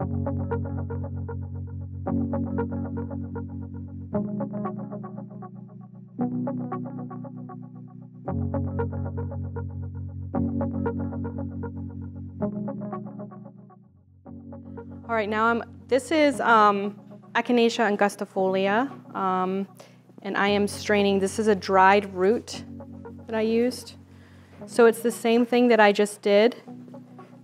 All right, now I'm, this is um, Echinacea angustifolia, um, and I am straining, this is a dried root that I used. So it's the same thing that I just did.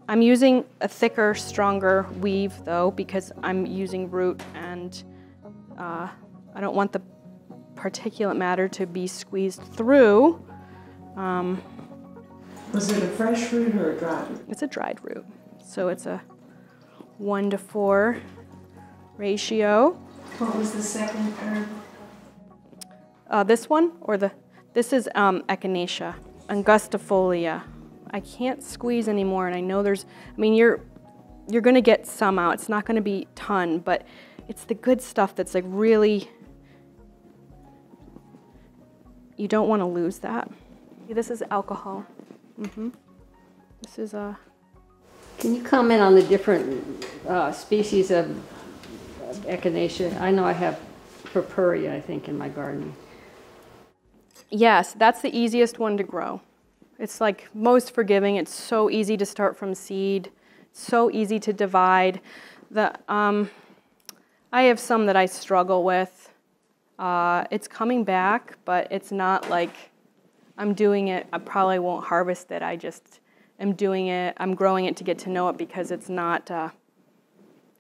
I'm using a thicker, stronger weave though, because I'm using root and uh, I don't want the particulate matter to be squeezed through. Um, Was it a fresh root or a dried root? it's a dried root, so it's a one to four ratio. What was the second herb? Uh, this one or the this is um, echinacea, angustifolia. I can't squeeze anymore, and I know there's. I mean, you're you're gonna get some out. It's not gonna be ton, but it's the good stuff that's like really. You don't want to lose that. This is alcohol. Mm -hmm. This is a. Can you comment on the different uh, species of of echinacea? I know I have purpurea, I think, in my garden. Yes, that's the easiest one to grow. It's like most forgiving. It's so easy to start from seed, so easy to divide. The, um, I have some that I struggle with. Uh, it's coming back, but it's not like I'm doing it. I probably won't harvest it. I just am doing it. I'm growing it to get to know it because it's not uh,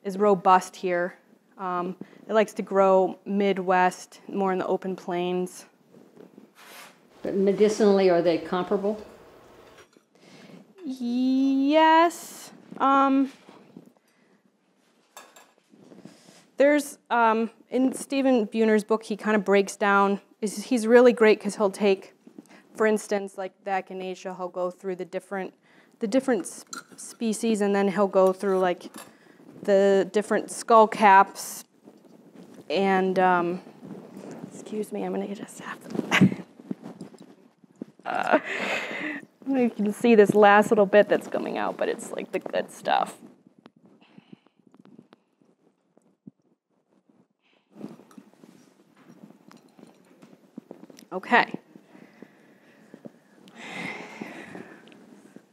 as robust here. Um, it likes to grow Midwest, more in the open plains. But medicinally, are they comparable? Yes. Um, there's um, in Stephen Buhner's book, he kind of breaks down. He's really great because he'll take, for instance, like the echinacea, he'll go through the different, the different species, and then he'll go through like the different skull caps, and um, excuse me, I'm gonna just have to. Uh, you can see this last little bit that's coming out, but it's like the good stuff. Okay.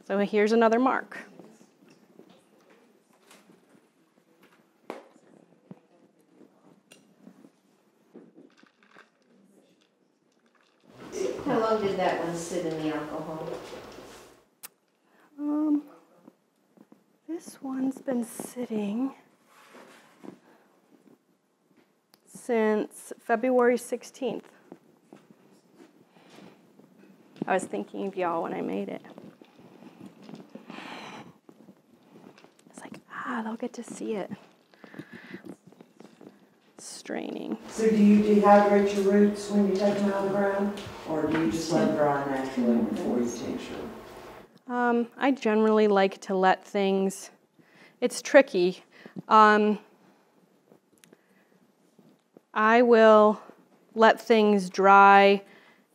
So here's another mark. How long did that one sit in the alcohol? Um, this one's been sitting since February 16th. I was thinking of y'all when I made it. It's like, ah, they'll get to see it. Straining. So do you dehydrate your roots when you take them out of the ground? Or do you just let them dry naturally before you tincture? Um, I generally like to let things, it's tricky. Um, I will let things dry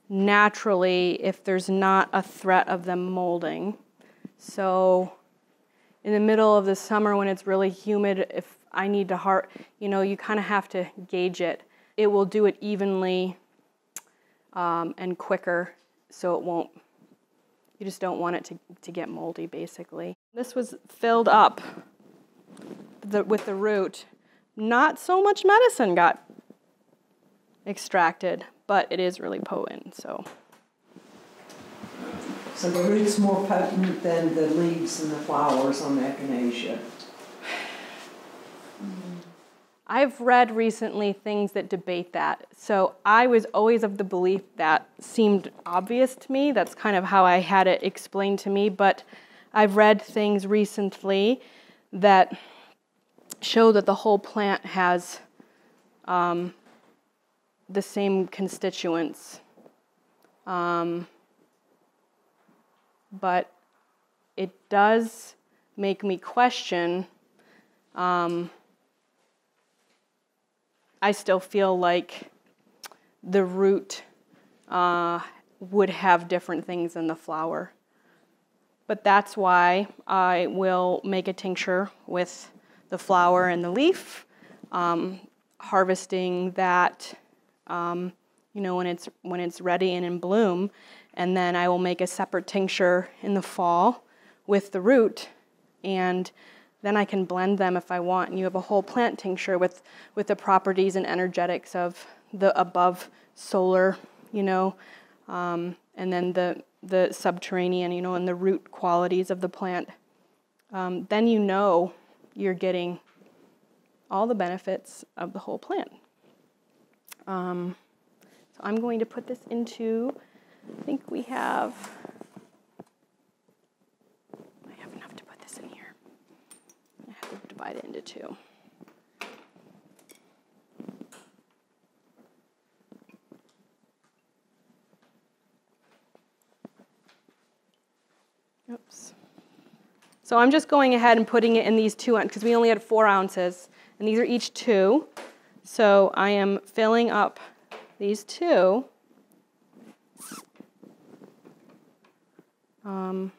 naturally if there's not a threat of them molding. So, in the middle of the summer when it's really humid, if I need to heart, you know, you kind of have to gauge it. It will do it evenly um, and quicker, so it won't you just don't want it to, to get moldy, basically. This was filled up the, with the root. Not so much medicine got extracted, but it is really potent, so. So the root's more potent than the leaves and the flowers on echinacea. I've read recently things that debate that. So I was always of the belief that seemed obvious to me. That's kind of how I had it explained to me. But I've read things recently that show that the whole plant has um, the same constituents. Um, but it does make me question. Um, I still feel like the root uh, would have different things than the flower. But that's why I will make a tincture with the flower and the leaf, um, harvesting that, um, you know, when it's when it's ready and in bloom, and then I will make a separate tincture in the fall with the root, and then I can blend them if I want, and you have a whole plant tincture with with the properties and energetics of the above solar, you know, um, and then the the subterranean, you know, and the root qualities of the plant. Um, then you know you're getting all the benefits of the whole plant. Um, so I'm going to put this into, I think we have, I have enough to put this in here. I have to divide it into two. Oops. So I'm just going ahead and putting it in these two, because we only had four ounces, and these are each two. So I am filling up these two. Um,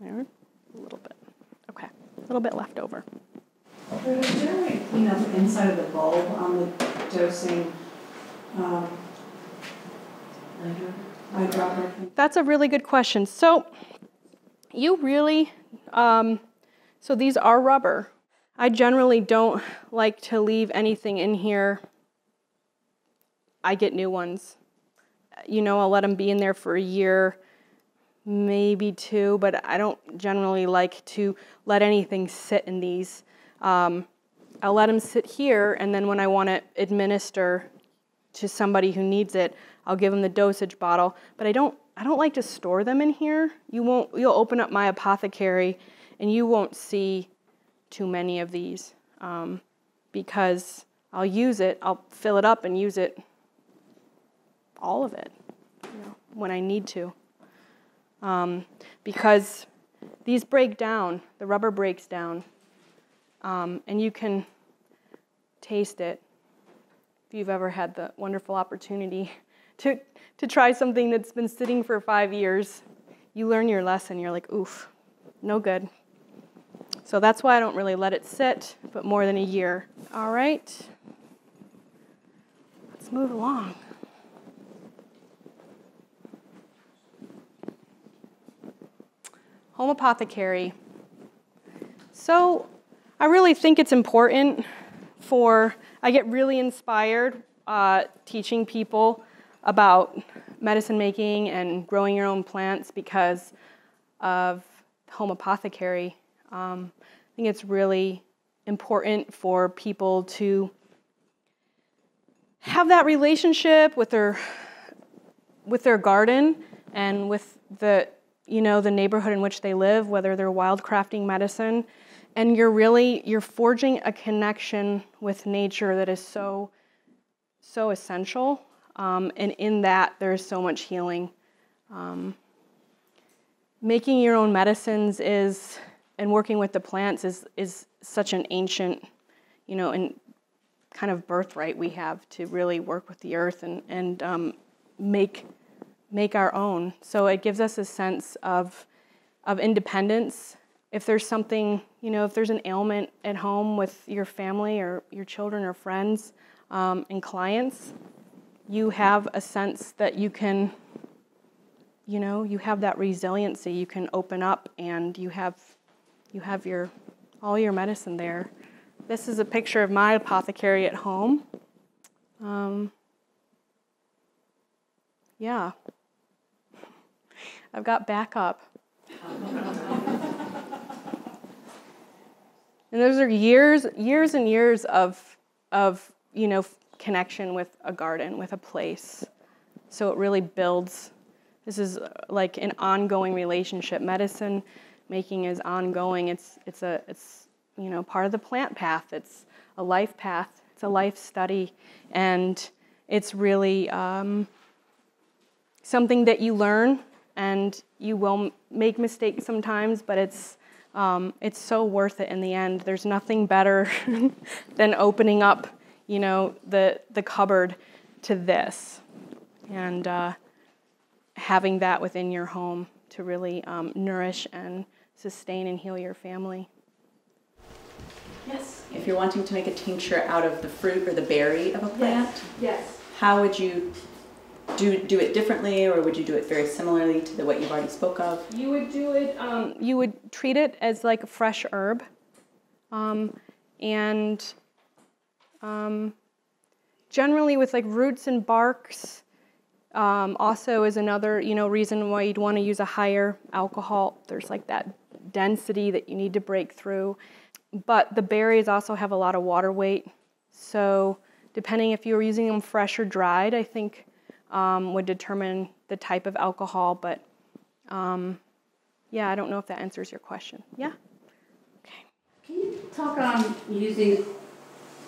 there, a little bit. Okay, a little bit left over. Is there a way to clean up inside of the bulb on the dosing, um, eyedropper? That's a really good question. So, you really, um, so these are rubber. I generally don't like to leave anything in here. I get new ones. You know, I'll let them be in there for a year, maybe two, but I don't generally like to let anything sit in these. Um, I'll let them sit here, and then when I want to administer to somebody who needs it, I'll give them the dosage bottle. But I don't I don't like to store them in here. You won't you'll open up my apothecary and you won't see too many of these um, because I'll use it, I'll fill it up and use it all of it you know, when I need to. Um, because these break down, the rubber breaks down, um, and you can taste it if you've ever had the wonderful opportunity to, to try something that's been sitting for five years, you learn your lesson. You're like, oof, no good. So that's why I don't really let it sit, but more than a year. All right, let's move along. Home apothecary. So I really think it's important for, I get really inspired uh, teaching people about medicine making and growing your own plants because of home apothecary. Um, I think it's really important for people to have that relationship with their with their garden and with the you know the neighborhood in which they live whether they're wildcrafting medicine. And you're really you're forging a connection with nature that is so so essential. Um, and in that there's so much healing. Um, making your own medicines is and working with the plants is is such an ancient you know and kind of birthright we have to really work with the earth and and um, make make our own so it gives us a sense of of independence if there's something, you know, if there's an ailment at home with your family or your children or friends um, and clients, you have a sense that you can, you know, you have that resiliency. You can open up and you have, you have your, all your medicine there. This is a picture of my apothecary at home. Um, yeah. I've got backup. And those are years, years and years of, of you know, connection with a garden, with a place. So it really builds. This is uh, like an ongoing relationship. Medicine making is ongoing. It's it's a it's you know part of the plant path. It's a life path. It's a life study, and it's really um, something that you learn, and you will make mistakes sometimes, but it's um, it's so worth it in the end. There's nothing better than opening up, you know, the the cupboard to this, and uh, having that within your home to really um, nourish and sustain and heal your family. Yes. If you're wanting to make a tincture out of the fruit or the berry of a plant, Yes. how would you do do it differently, or would you do it very similarly to the what you've already spoke of? You would do it. Um, you would treat it as like a fresh herb, um, and um, generally with like roots and barks. Um, also, is another you know reason why you'd want to use a higher alcohol. There's like that density that you need to break through, but the berries also have a lot of water weight. So depending if you were using them fresh or dried, I think um, would determine the type of alcohol. But um, yeah, I don't know if that answers your question. Yeah. Okay. Can you talk on using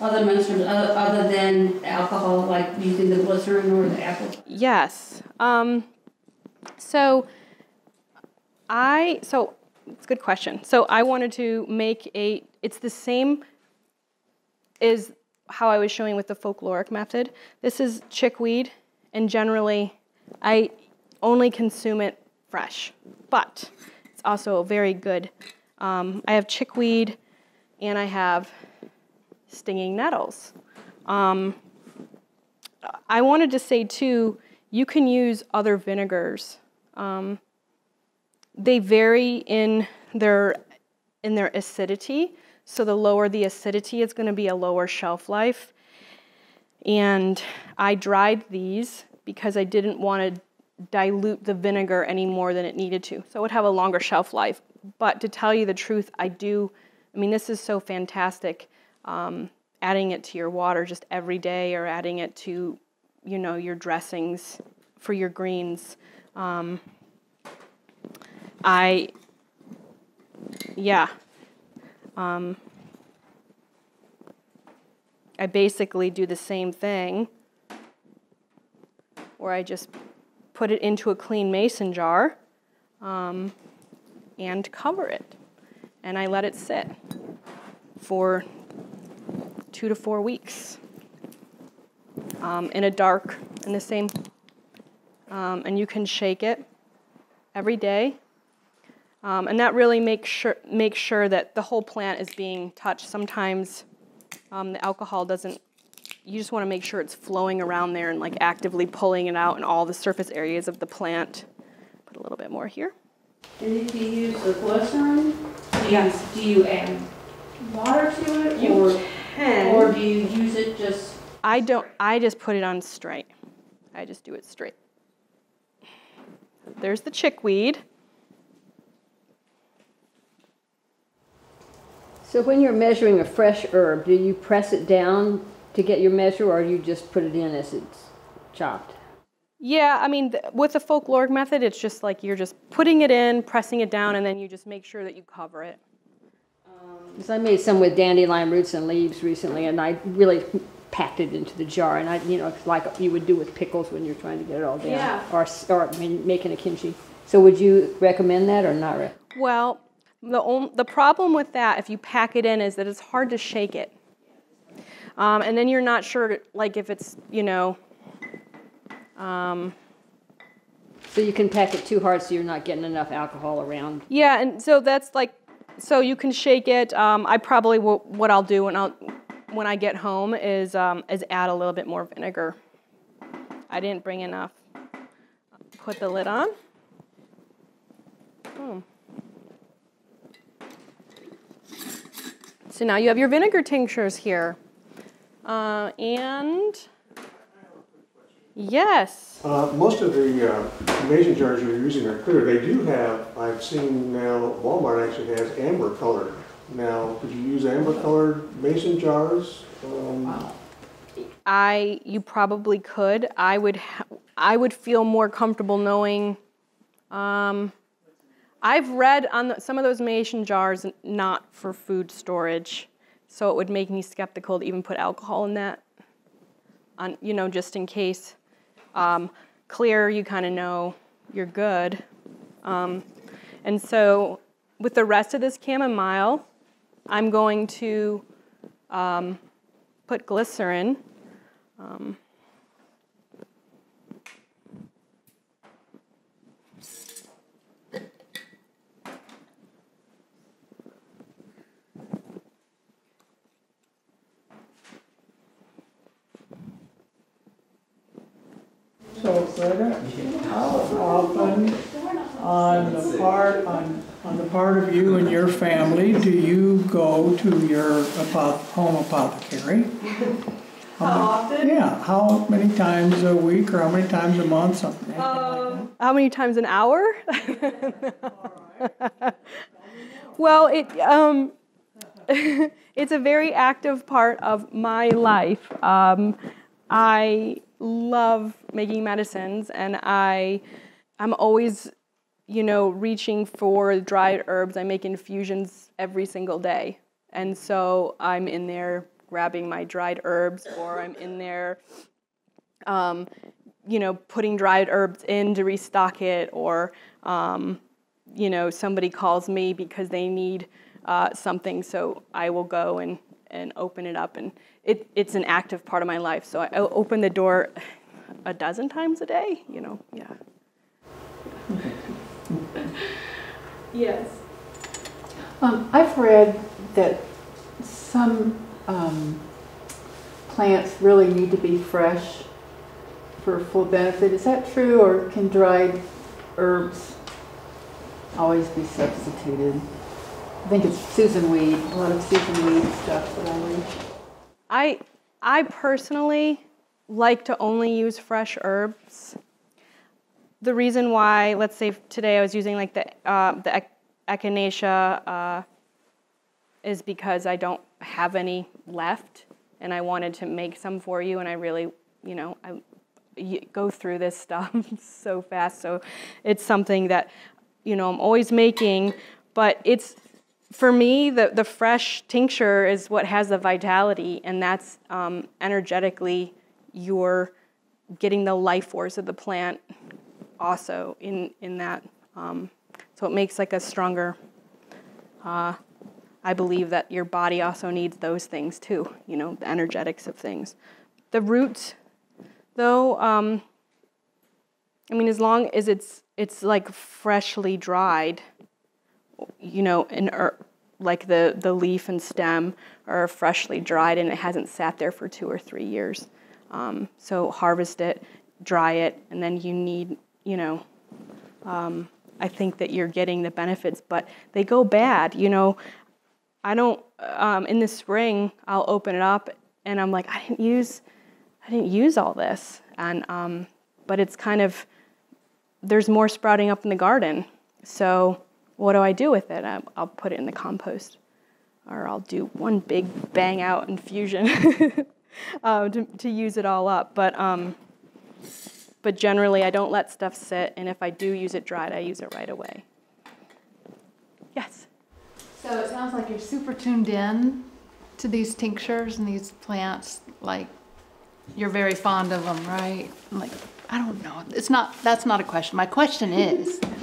other medicines other, than alcohol, like using the glycerin or the apple? Yes. Um, so I so it's a good question. So I wanted to make a. It's the same as how I was showing with the folkloric method. This is chickweed, and generally I only consume it fresh, but it's also very good. Um, I have chickweed, and I have stinging nettles. Um, I wanted to say too, you can use other vinegars. Um, they vary in their in their acidity. So the lower the acidity, it's going to be a lower shelf life. And I dried these because I didn't want to dilute the vinegar any more than it needed to. So it would have a longer shelf life. But to tell you the truth, I do. I mean, this is so fantastic. Um, adding it to your water just every day, or adding it to, you know, your dressings for your greens. Um, I, yeah. Um, I basically do the same thing where I just put it into a clean mason jar um, and cover it. And I let it sit for two to four weeks um, in a dark, in the same, um, and you can shake it every day. Um, and that really makes sure, makes sure that the whole plant is being touched. Sometimes um, the alcohol doesn't, you just want to make sure it's flowing around there and like actively pulling it out in all the surface areas of the plant. Put a little bit more here. And if you use the glycerin, do you, Yes. do you add water to it, You or can. or do you use it just? I don't, I just put it on straight. I just do it straight. There's the chickweed. So when you're measuring a fresh herb, do you press it down to get your measure, or you just put it in as it's chopped? Yeah, I mean, th- with the folkloric method, it's just like you're just putting it in, pressing it down, and then you just make sure that you cover it. Um, because I made some with dandelion roots and leaves recently, and I really packed it into the jar, and I, you know, it's like you would do with pickles when you're trying to get it all down, Yeah. or or I mean, making a kimchi. So would you recommend that or not? Well, the, the problem with that, if you pack it in, is that it's hard to shake it. Um, and then you're not sure, like, if it's, you know, um, so you can pack it too hard, so you're not getting enough alcohol around. Yeah, and so that's like, so you can shake it. Um, I probably what I'll do when I when I get home is um, is add a little bit more vinegar. I didn't bring enough. Put the lid on. Boom. So now you have your vinegar tinctures here, uh, and yes. Uh, Most of the uh, mason jars you're using are clear. They do have, I've seen now, Walmart actually has amber colored. Now, could you use amber colored mason jars? Um, I you probably could. I would I would feel more comfortable knowing. Um, I've read on the, some of those mason jars not for food storage, so it would make me skeptical to even put alcohol in that. On you know just in case. Um, clear, you kind of know you're good. Um, and so with the rest of this chamomile, I'm going to um, put glycerin. Um, Greta, how often on the part, on, on the part of you and your family, do you go to your apoth- home apothecary? How often? Yeah, how many times a week or how many times a month, something anything like that? How many times an hour? well, it um, it's a very active part of my life. Um, I love making medicines, and I I'm always you know reaching for dried herbs. I make infusions every single day, and so I'm in there grabbing my dried herbs, or I'm in there. Um, you know, putting dried herbs in to restock it, or um, you know, somebody calls me because they need uh, something, so I will go and, and open it up, and it, it's an active part of my life. So I I open the door a dozen times a day. You know, yeah. yes. Um, I've read that some um, plants really need to be fresh for full benefit. Is that true, or can dried herbs always be substituted? I think it's Susun Weed, a lot of Susun Weed stuff that I read. I I personally like to only use fresh herbs. The reason why, let's say today I was using like the uh, the echinacea, uh, is because I don't have any left, and I wanted to make some for you, and I really, you know, I go through this stuff so fast. So it's something that, you know, I'm always making, but it's for me, the, the fresh tincture is what has the vitality, and that's um, energetically you're getting the life force of the plant also in, in that. Um, so it makes like a stronger, uh, I believe that your body also needs those things too, you know, the energetics of things. The roots, though, um, I mean, as long as it's, it's like freshly dried, you know, an er, like the, the leaf and stem are freshly dried and it hasn't sat there for two or three years. Um, so harvest it, dry it, and then you need, you know, um, I think that you're getting the benefits, but they go bad. You know, I don't, um, in the spring, I'll open it up and I'm like, I didn't use, I didn't use all this. And, um, but it's kind of, there's more sprouting up in the garden. So, what do I do with it? I- I'll put it in the compost, or I'll do one big bang out infusion uh, to, to use it all up. But um, but generally, I don't let stuff sit, and if I do use it dried, I use it right away. Yes. So it sounds like you're super tuned in to these tinctures and these plants. Like you're very fond of them, right? I'm Like I don't know. It's not. That's not a question. My question is,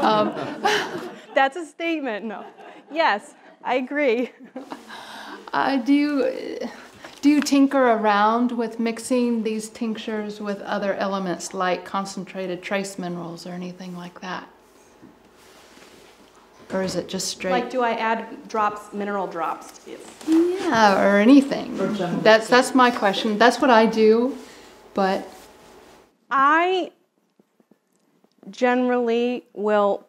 um, That's a statement. No. Yes, I agree. uh, do you do you tinker around with mixing these tinctures with other elements like concentrated trace minerals or anything like that? Or is it just straight? Like, do I add drops, mineral drops? Yes. Yeah, or anything. That's that's my question. That's what I do, but I generally will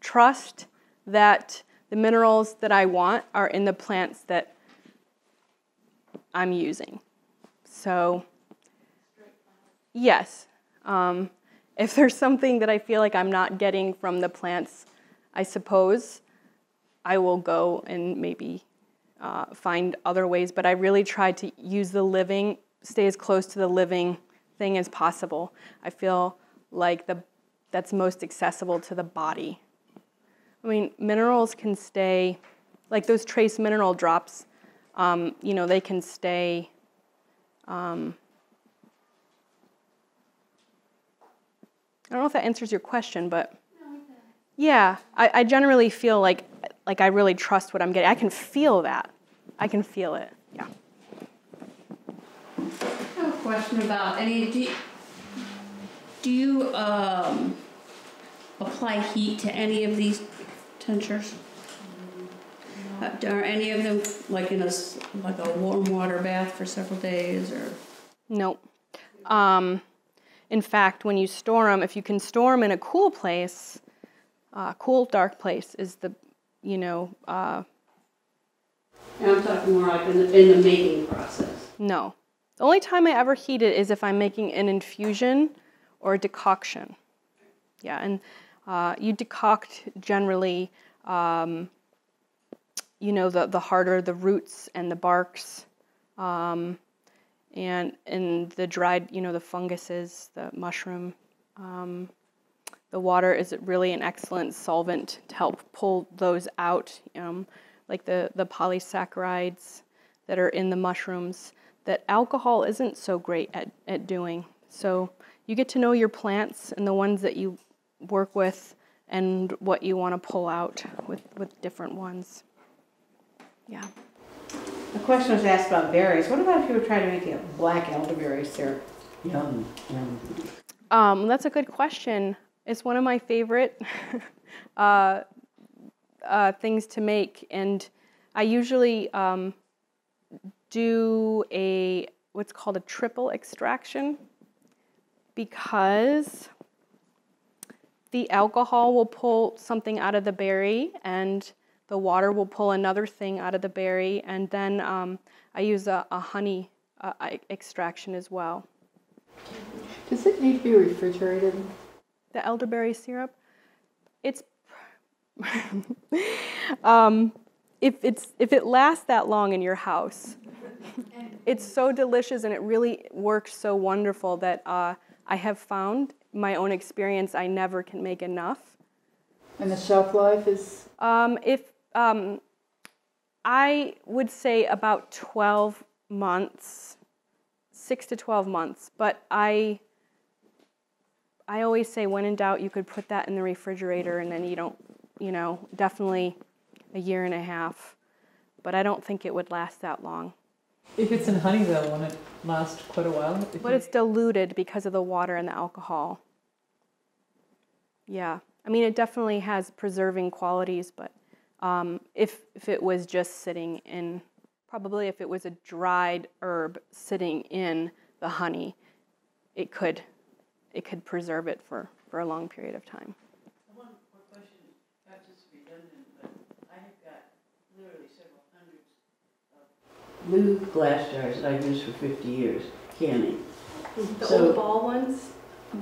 trust that the minerals that I want are in the plants that I'm using. So, yes. Um, if there's something that I feel like I'm not getting from the plants, I suppose I will go and maybe uh, find other ways, but I really try to use the living, stay as close to the living thing as possible. I feel like the that's most accessible to the body. I mean, minerals can stay, like those trace mineral drops. Um, you know, they can stay. Um, I don't know if that answers your question, but yeah, I, I generally feel like like I really trust what I'm getting. I can feel that. I can feel it. Yeah. I have a question about any, do you, do you, um, apply heat to any of these tinctures? Uh, Are any of them like in a, like a warm water bath for several days or? Nope. Um, in fact, when you store them, if you can store them in a cool place, uh, cool, dark place is the, you know, uh, And I'm talking more like in the, in the making process. no. The only time I ever heat it is if I'm making an infusion or a decoction. Yeah, and uh, you decoct generally, um, you know, the, the harder the roots and the barks, um, and and the dried, you know, the funguses, the mushroom. Um, the water is really an excellent solvent to help pull those out, um, like the, the polysaccharides that are in the mushrooms that alcohol isn't so great at, at doing. So you get to know your plants and the ones that you work with and what you want to pull out with, with different ones. Yeah. The question was asked about berries. What about if you were trying to make a black elderberry syrup? Yum, yum. Um, that's a good question. It's one of my favorite uh, uh, things to make, and I usually um, do a what's called a triple extraction because the alcohol will pull something out of the berry and the water will pull another thing out of the berry. And then um, i use a, a honey uh, extraction as well. Does it need to be refrigerated? The elderberry syrup it's um, if it's if it lasts that long in your house it's so delicious and it really works so wonderful that uh, i have found my own experience i never can make enough. And the shelf life is, um, if um, i would say about 12 months 6 to 12 months but i I always say, when in doubt, you could put that in the refrigerator and then you don't, you know, definitely a year and a half. But I don't think it would last that long. If it's in honey though, won't it last quite a while? If But it's diluted because of the water and the alcohol. Yeah. I mean, it definitely has preserving qualities, but um, if, if it was just sitting in, probably if it was a dried herb sitting in the honey, it could, it could preserve it for, for a long period of time. One more question, not just redundant, but I have got literally several hundreds of blue glass jars that I've used for fifty years, canning. The So- old ball ones?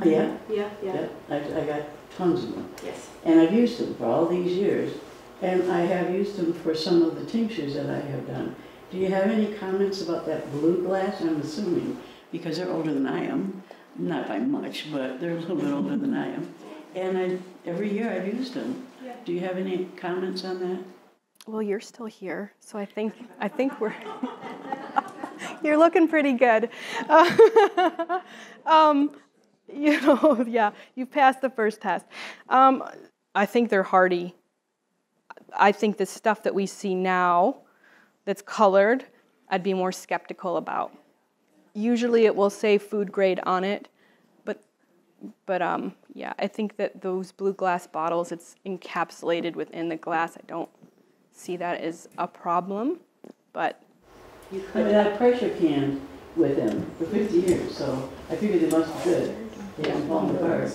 Yeah, Yeah, yeah, I, I got tons of them. Yes. And I've used them for all these years, and I have used them for some of the tinctures that I have done. Do you have any comments about that blue glass, I'm assuming, because they're older than I am, not by much, but they're a little bit older than I am. And I, every year I've used them. Do you have any comments on that? Well, you're still here, so I think I think we're. you're looking pretty good. Uh, um, you know, yeah, you've passed the first test. Um, I think they're hardy. I think the stuff that we see now, that's colored, I'd be more skeptical about. Usually, it will say food grade on it, but but um, yeah, I think that those blue glass bottles, it's encapsulated within the glass. I don't see that as a problem, but You could. I mean, I pressure canned with them for fifty years, so I figured they must be good. They haven't fallen apart.